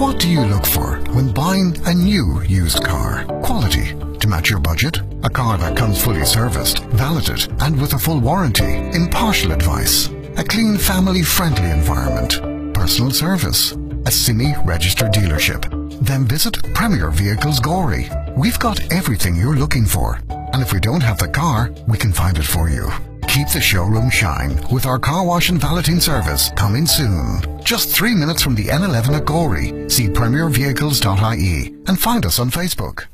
What do you look for when buying a new used car? Quality to match your budget, a car that comes fully serviced, validated, and with a full warranty, impartial advice, a clean family-friendly environment, personal service, a SIMI registered dealership. Then visit Premier Vehicles Gorey. We've got everything you're looking for. And if we don't have the car, we can find it for you. Keep the showroom shine with our car wash and valeting service coming soon. Just three minutes from the N11 at Gorey. See premiervehicles.ie and find us on Facebook.